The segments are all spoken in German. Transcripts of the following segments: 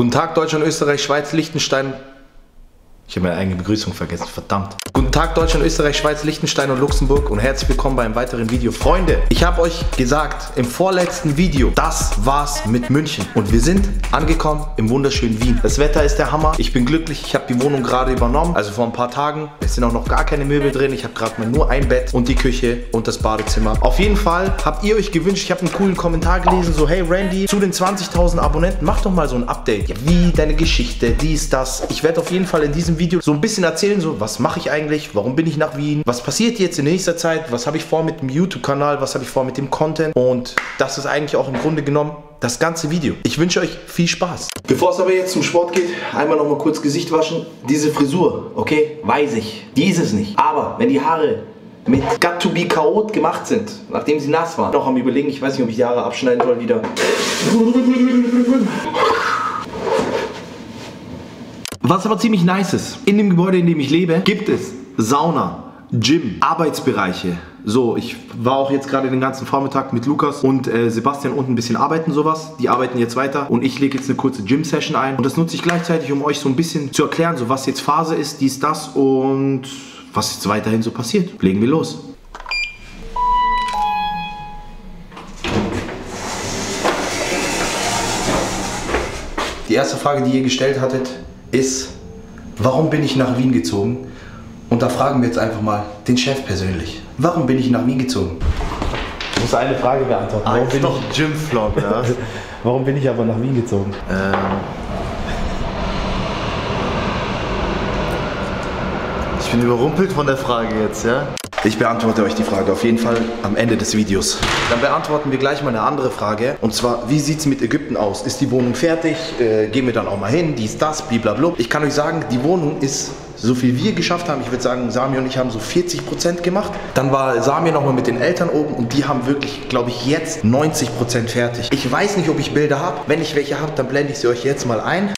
Guten Tag, Deutschland, Österreich, Schweiz, Liechtenstein. Ich habe meine eigene Begrüßung vergessen, verdammt. Guten Tag Deutschland, Österreich, Schweiz, Liechtenstein und Luxemburg und herzlich willkommen bei einem weiteren Video. Freunde, ich habe euch gesagt im vorletzten Video, das war's mit München. Und wir sind angekommen im wunderschönen Wien. Das Wetter ist der Hammer. Ich bin glücklich, ich habe die Wohnung gerade übernommen, also vor ein paar Tagen. Es sind auch noch gar keine Möbel drin. Ich habe gerade mal nur ein Bett und die Küche und das Badezimmer. Auf jeden Fall habt ihr euch gewünscht, ich habe einen coolen Kommentar gelesen, so hey Randy, zu den 20.000 Abonnenten, mach doch mal so ein Update. Ja, wie, deine Geschichte, dies, das. Ich werde auf jeden Fall in diesem Video so ein bisschen erzählen, so was mache ich eigentlich, warum bin ich nach Wien, was passiert jetzt in nächster Zeit, was habe ich vor mit dem YouTube-Kanal, was habe ich vor mit dem Content und das ist eigentlich auch im Grunde genommen das ganze Video. Ich wünsche euch viel Spaß. Bevor es aber jetzt zum Sport geht, einmal noch mal kurz Gesicht waschen. Diese Frisur, okay, weiß ich, die ist es nicht. Aber wenn die Haare mit Got to be Chaot gemacht sind, nachdem sie nass waren, noch am überlegen, ich weiß nicht, ob ich die Haare abschneiden soll wieder. Was aber ziemlich nice ist, in dem Gebäude, in dem ich lebe, gibt es Sauna, Gym, Arbeitsbereiche. So, ich war auch jetzt gerade den ganzen Vormittag mit Lukas und äh, Sebastian unten ein bisschen arbeiten, sowas. Die arbeiten jetzt weiter und ich lege jetzt eine kurze Gym-Session ein. Und das nutze ich gleichzeitig, um euch so ein bisschen zu erklären, so was jetzt Phase ist, dies, das und was jetzt weiterhin so passiert. Legen wir los. Die erste Frage, die ihr gestellt hattet, ist, warum bin ich nach Wien gezogen? Und da fragen wir jetzt einfach mal den Chef persönlich. Warum bin ich nach Wien gezogen? Ich muss eine Frage beantworten. Ah, Warum jetzt bin, noch Gym-Vlog, ja? ich, warum bin ich aber nach Wien gezogen? ähm, ich bin überrumpelt von der Frage jetzt, ja? Ich beantworte euch die Frage auf jeden Fall am Ende des Videos. Dann beantworten wir gleich mal eine andere Frage. Und zwar, wie sieht es mit Ägypten aus? Ist die Wohnung fertig? Äh, gehen wir dann auch mal hin? Dies, das, blablabla. Ich kann euch sagen, die Wohnung ist so viel wir geschafft haben, ich würde sagen, Sami und ich haben so 40% gemacht. Dann war Sami nochmal mit den Eltern oben und die haben wirklich, glaube ich, jetzt 90% fertig. Ich weiß nicht, ob ich Bilder habe. Wenn ich welche habe, dann blende ich sie euch jetzt mal ein.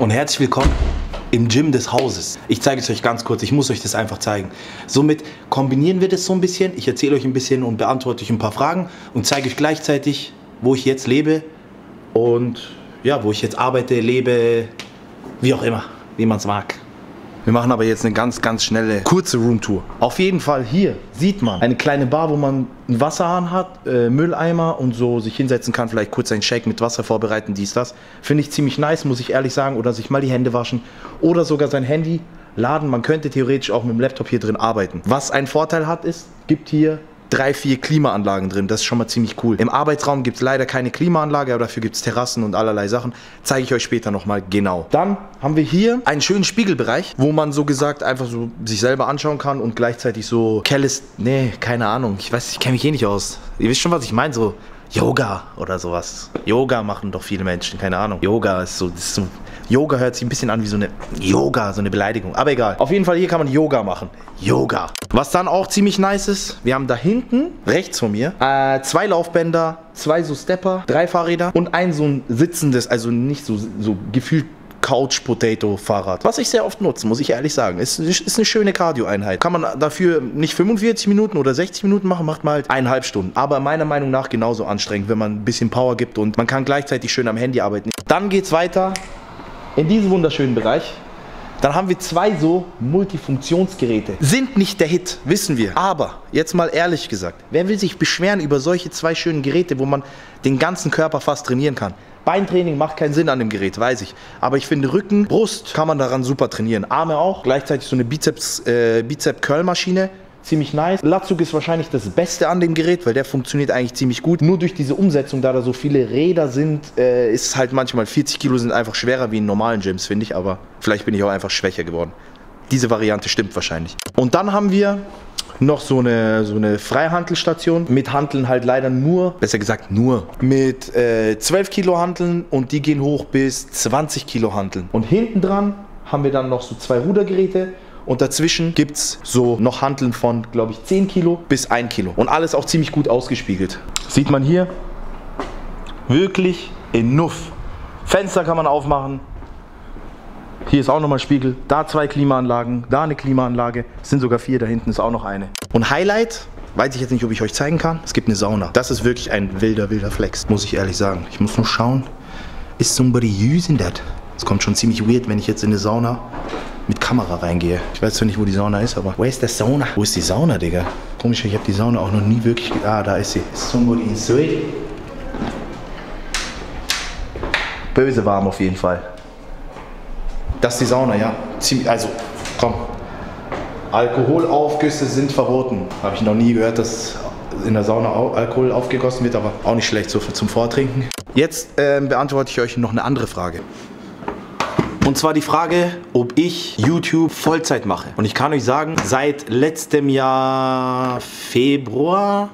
Und herzlich willkommen im Gym des Hauses. Ich zeige es euch ganz kurz, ich muss euch das einfach zeigen. Somit kombinieren wir das so ein bisschen. Ich erzähle euch ein bisschen und beantworte euch ein paar Fragen und zeige euch gleichzeitig, wo ich jetzt lebe und ja, wo ich jetzt arbeite, lebe, wie auch immer, wie man es mag. Wir machen aber jetzt eine ganz, ganz schnelle, kurze Roomtour. Auf jeden Fall hier sieht man eine kleine Bar, wo man einen Wasserhahn hat, äh, Mülleimer und so sich hinsetzen kann, vielleicht kurz einen Shake mit Wasser vorbereiten, dies, das. Finde ich ziemlich nice, muss ich ehrlich sagen. Oder sich mal die Hände waschen. Oder sogar sein Handy laden. Man könnte theoretisch auch mit dem Laptop hier drin arbeiten. Was einen Vorteil hat, ist, gibt hier drei, vier Klimaanlagen drin. Das ist schon mal ziemlich cool. Im Arbeitsraum gibt es leider keine Klimaanlage, aber dafür gibt es Terrassen und allerlei Sachen. Zeige ich euch später nochmal genau. Dann haben wir hier einen schönen Spiegelbereich, wo man so gesagt einfach so sich selber anschauen kann und gleichzeitig so Kellis, nee, keine Ahnung. Ich weiß, ich kenne mich eh nicht aus. Ihr wisst schon, was ich meine, so Yoga oder sowas. Yoga machen doch viele Menschen, keine Ahnung. Yoga ist so, ist so Yoga hört sich ein bisschen an wie so eine Yoga, so eine Beleidigung. Aber egal. Auf jeden Fall hier kann man Yoga machen. Yoga. Was dann auch ziemlich nice ist, wir haben da hinten, rechts von mir, äh, zwei Laufbänder, zwei so Stepper, drei Fahrräder und ein so ein sitzendes, also nicht so, so gefühlt Couch Potato Fahrrad. Was ich sehr oft nutze, muss ich ehrlich sagen. Ist, ist eine schöne Cardio-Einheit. Kann man dafür nicht 45 Minuten oder 60 Minuten machen, macht man halt eineinhalb Stunden. Aber meiner Meinung nach genauso anstrengend, wenn man ein bisschen Power gibt und man kann gleichzeitig schön am Handy arbeiten. Dann geht's weiter in diesem wunderschönen Bereich. Dann haben wir zwei so Multifunktionsgeräte. Sind nicht der Hit, wissen wir. Aber, jetzt mal ehrlich gesagt, wer will sich beschweren über solche zwei schönen Geräte, wo man den ganzen Körper fast trainieren kann? Beintraining macht keinen Sinn an dem Gerät, weiß ich. Aber ich finde Rücken, Brust kann man daran super trainieren. Arme auch. Gleichzeitig so eine Bizeps, äh, Bizep-Curl-Maschine ziemlich nice. Latzug ist wahrscheinlich das Beste an dem Gerät, weil der funktioniert eigentlich ziemlich gut. Nur durch diese Umsetzung, da da so viele Räder sind, äh, ist es halt manchmal 40 Kilo sind einfach schwerer wie in normalen Gyms, finde ich. Aber vielleicht bin ich auch einfach schwächer geworden. Diese Variante stimmt wahrscheinlich. Und dann haben wir noch so eine, so eine Freihantelstation mit Hanteln halt leider nur, besser gesagt nur, mit äh, 12 Kilo Hanteln und die gehen hoch bis 20 Kilo Hanteln. Und hinten dran haben wir dann noch so zwei Rudergeräte und dazwischen gibt es so noch Hanteln von, glaube ich, 10 Kilo bis 1 Kilo. Und alles auch ziemlich gut ausgespiegelt. Sieht man hier wirklich enough. Fenster kann man aufmachen. Hier ist auch nochmal Spiegel. Da zwei Klimaanlagen, da eine Klimaanlage. Es sind sogar vier, da hinten ist auch noch eine. Und Highlight weiß ich jetzt nicht, ob ich euch zeigen kann. Es gibt eine Sauna. Das ist wirklich ein wilder, wilder Flex, muss ich ehrlich sagen. Ich muss nur schauen, is somebody using that? Es kommt schon ziemlich weird, wenn ich jetzt in eine Sauna mit Kamera reingehe. Ich weiß zwar nicht, wo die Sauna ist, aber where is the Sauna? Wo ist die Sauna, Digga? Komisch, ich habe die Sauna auch noch nie wirklich... Ah, da ist sie. Somebody inside? Böse warm auf jeden Fall. Das ist die Sauna, ja. Also, komm. Alkoholaufgüsse sind verboten. Habe ich noch nie gehört, dass in der Sauna Al- Alkohol aufgegossen wird, aber auch nicht schlecht so zum Vortrinken. Jetzt ähm, beantworte ich euch noch eine andere Frage. Und zwar die Frage, ob ich YouTube Vollzeit mache. Und ich kann euch sagen, seit letztem Jahr Februar,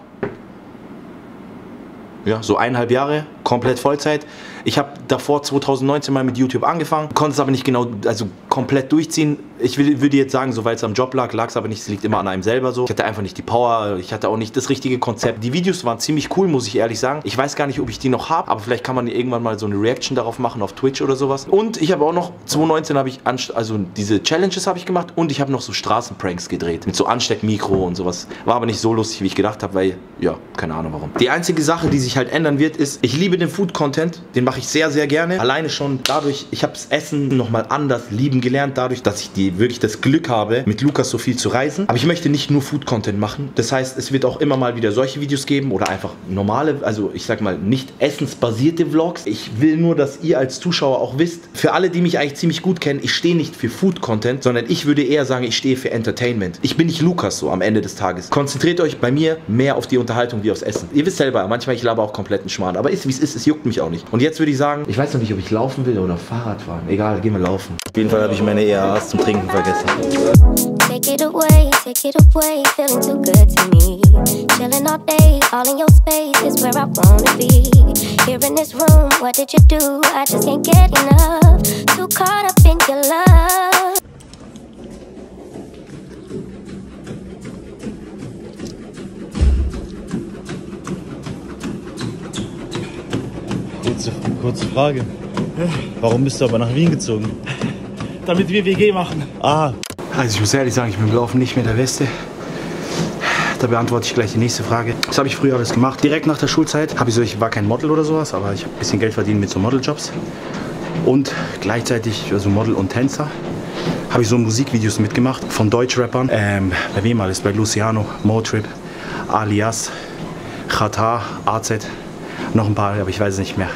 ja, so eineinhalb Jahre, komplett Vollzeit. Ich habe davor 2019 mal mit YouTube angefangen, konnte es aber nicht genau, also komplett durchziehen. Ich will, würde jetzt sagen, so es am Job lag, lag es aber nicht, es liegt immer an einem selber so. Ich hatte einfach nicht die Power, ich hatte auch nicht das richtige Konzept. Die Videos waren ziemlich cool, muss ich ehrlich sagen. Ich weiß gar nicht, ob ich die noch habe, aber vielleicht kann man irgendwann mal so eine Reaction darauf machen auf Twitch oder sowas. Und ich habe auch noch, 2019 habe ich, also diese Challenges habe ich gemacht und ich habe noch so Straßenpranks gedreht mit so Ansteckmikro und sowas. War aber nicht so lustig, wie ich gedacht habe, weil, ja, keine Ahnung warum. Die einzige Sache, die sich halt ändern wird, ist, ich liebe den Food-Content, den mache ich sehr, sehr gerne. Alleine schon dadurch, ich habe das Essen nochmal anders lieben gelernt, dadurch, dass ich die, wirklich das Glück habe, mit Lukas so viel zu reisen. Aber ich möchte nicht nur Food-Content machen. Das heißt, es wird auch immer mal wieder solche Videos geben oder einfach normale, also ich sag mal, nicht essensbasierte Vlogs. Ich will nur, dass ihr als Zuschauer auch wisst, für alle, die mich eigentlich ziemlich gut kennen, ich stehe nicht für Food-Content, sondern ich würde eher sagen, ich stehe für Entertainment. Ich bin nicht Lukas so am Ende des Tages. Konzentriert euch bei mir mehr auf die Unterhaltung wie aufs Essen. Ihr wisst selber, manchmal ich laber auch kompletten Schmarrn, aber ist wie es ist, es juckt mich auch nicht. Und jetzt würde ich sagen, ich weiß noch nicht, ob ich laufen will oder Fahrrad fahren. Egal, gehen wir laufen. Auf jeden Fall habe ich meine ERAs zum Trinken vergessen. Take it away, take it away, feeling too good to me. Chilling all day, all in your space is where I wanna be. Here in this room, what did you do? I just can't get enough. Too caught up in your love. Kurze, kurze Frage. Warum bist du aber nach Wien gezogen? damit wir WG machen. Ah, Also ich muss ehrlich sagen, ich bin im Laufen nicht mehr der Beste. Da beantworte ich gleich die nächste Frage. Das habe ich früher alles gemacht. Direkt nach der Schulzeit habe ich so, ich war kein Model oder sowas, aber ich habe ein bisschen Geld verdient mit so Modeljobs. Und gleichzeitig, also Model und Tänzer, habe ich so Musikvideos mitgemacht von Deutschrappern. Ähm, bei wem alles? Bei Luciano, Motrip, Alias, Chata, AZ, noch ein paar, aber ich weiß es nicht mehr.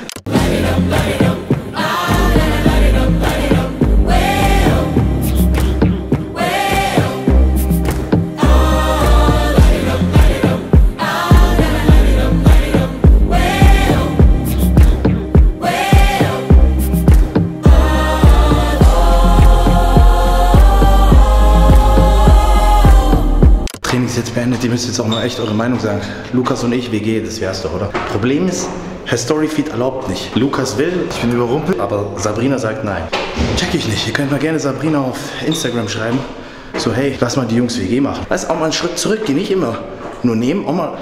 Jetzt beendet, ihr müsst jetzt auch mal echt eure Meinung sagen. Lukas und ich, WG, das wär's doch, oder? Problem ist, Herr Storyfeed erlaubt nicht. Lukas will, ich bin überrumpelt, aber Sabrina sagt nein. Check ich nicht. Ihr könnt mal gerne Sabrina auf Instagram schreiben. So, hey, lass mal die Jungs WG machen. Weißt auch mal einen Schritt zurück, geh nicht immer nur nehmen, auch mal,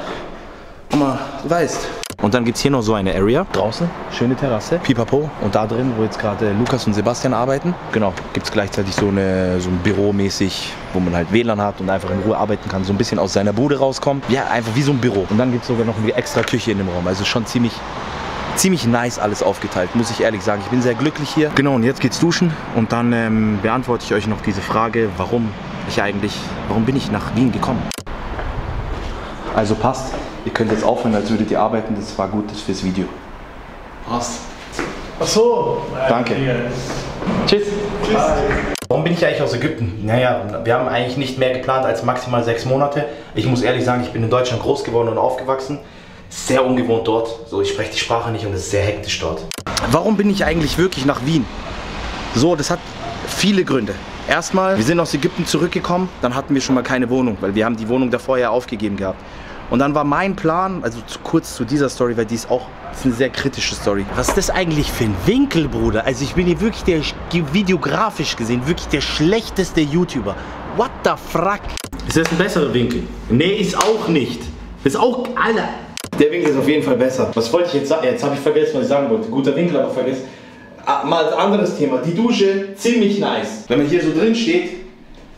auch mal, weißt. Und dann gibt es hier noch so eine Area draußen, schöne Terrasse, pipapo. Und da drin, wo jetzt gerade Lukas und Sebastian arbeiten, genau, gibt es gleichzeitig so, eine, so ein Büro mäßig, wo man halt WLAN hat und einfach in Ruhe arbeiten kann, so ein bisschen aus seiner Bude rauskommt. Ja, einfach wie so ein Büro. Und dann gibt es sogar noch eine extra Küche in dem Raum, also schon ziemlich, ziemlich nice alles aufgeteilt, muss ich ehrlich sagen. Ich bin sehr glücklich hier. Genau, und jetzt geht's duschen und dann ähm, beantworte ich euch noch diese Frage, warum ich eigentlich, warum bin ich nach Wien gekommen? Also passt. Ihr könnt jetzt aufhören, als würdet ihr arbeiten. Das war gut das fürs Video. Passt. Ach so. Danke. Tschüss. Tschüss. Warum bin ich eigentlich aus Ägypten? Naja, wir haben eigentlich nicht mehr geplant als maximal sechs Monate. Ich muss ehrlich sagen, ich bin in Deutschland groß geworden und aufgewachsen. Sehr ungewohnt dort. So, ich spreche die Sprache nicht und es ist sehr hektisch dort. Warum bin ich eigentlich wirklich nach Wien? So, das hat viele Gründe. Erstmal, wir sind aus Ägypten zurückgekommen, dann hatten wir schon mal keine Wohnung, weil wir haben die Wohnung davor ja aufgegeben gehabt. Und dann war mein Plan, also zu kurz zu dieser Story, weil die ist auch ist eine sehr kritische Story. Was ist das eigentlich für ein Winkel, Bruder? Also ich bin hier wirklich der, videografisch gesehen, wirklich der schlechteste YouTuber. What the fuck? Ist das ein besserer Winkel? Nee, ist auch nicht. Ist auch, Alter. Der Winkel ist auf jeden Fall besser. Was wollte ich jetzt sagen? Jetzt habe ich vergessen, was ich sagen wollte. Guter Winkel, aber vergessen. Ah, mal als anderes Thema. Die Dusche, ziemlich nice. Wenn man hier so drin steht,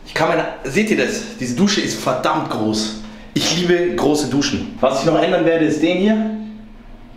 ich kann meine, seht ihr das? Diese Dusche ist verdammt groß. Ich liebe große Duschen. Was ich noch ändern werde, ist den hier.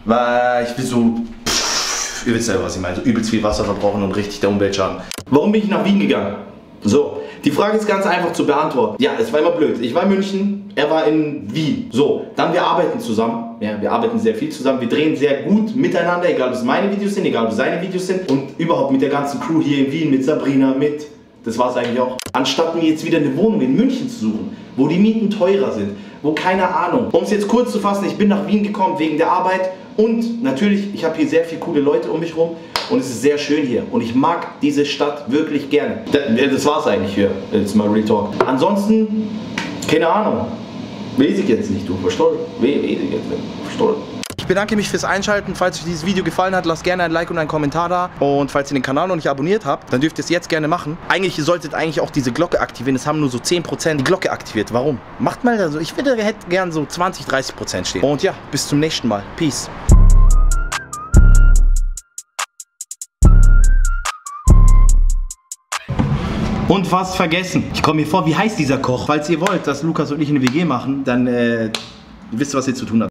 Weil ich will so. Pff, ihr wisst ja, was ich meine. So übelst viel Wasser verbrauchen und richtig der Umwelt schaden. Warum bin ich nach Wien gegangen? So, die Frage ist ganz einfach zu beantworten. Ja, es war immer blöd. Ich war in München, er war in Wien. So, dann wir arbeiten zusammen. Ja, wir arbeiten sehr viel zusammen. Wir drehen sehr gut miteinander, egal ob es meine Videos sind, egal ob es seine Videos sind. Und überhaupt mit der ganzen Crew hier in Wien, mit Sabrina, mit. Das war es eigentlich auch. Anstatt mir jetzt wieder eine Wohnung in München zu suchen, wo die Mieten teurer sind, wo keine Ahnung. Um es jetzt kurz zu fassen, ich bin nach Wien gekommen wegen der Arbeit und natürlich, ich habe hier sehr viele coole Leute um mich rum und es ist sehr schön hier und ich mag diese Stadt wirklich gerne. Das, das war's eigentlich hier, jetzt mal Real Talk. Ansonsten, keine Ahnung, weiß ich jetzt nicht, du verstehst? Weiß ich jetzt nicht, verstehst? Ich bedanke mich fürs Einschalten. Falls euch dieses Video gefallen hat, lasst gerne ein Like und einen Kommentar da. Und falls ihr den Kanal noch nicht abonniert habt, dann dürft ihr es jetzt gerne machen. Eigentlich, ihr solltet eigentlich auch diese Glocke aktivieren. Es haben nur so 10% die Glocke aktiviert. Warum? Macht mal also. Ich würde, hätte gern so 20, 30% stehen. Und ja, bis zum nächsten Mal. Peace. Und fast vergessen. Ich komme mir vor, wie heißt dieser Koch? Falls ihr wollt, dass Lukas und ich eine WG machen, dann äh, wisst ihr, was ihr zu tun habt.